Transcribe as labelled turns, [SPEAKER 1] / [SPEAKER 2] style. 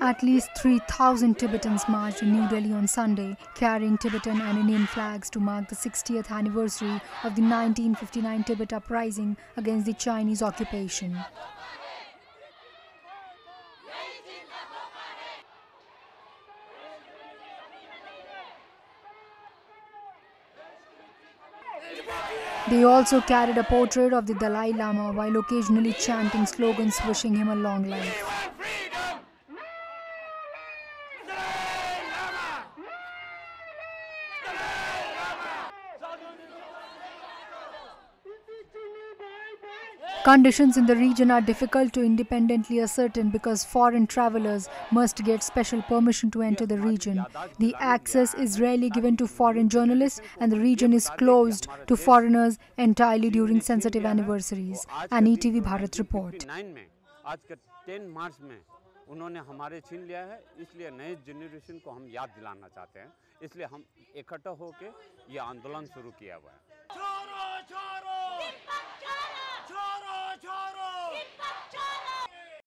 [SPEAKER 1] At least 3,000 Tibetans marched in New Delhi on Sunday, carrying Tibetan and Indian flags to mark the 60th anniversary of the 1959 Tibet uprising against the Chinese occupation. They also carried a portrait of the Dalai Lama while occasionally chanting slogans wishing him a long life. Conditions in the region are difficult to independently ascertain because foreign travelers must get special permission to enter the region. The access is rarely given to foreign journalists and the region is closed to foreigners entirely during sensitive anniversaries. An ETV Bharat report.
[SPEAKER 2] 59 में आज के 10 मार्च में उन्होंने हमारे छीन लिया है इसलिए नए जनरेशन को हम याद दिलाना चाहते हैं इसलिए हम इकट्ठा होकर ये आंदोलन शुरू किया हुआ है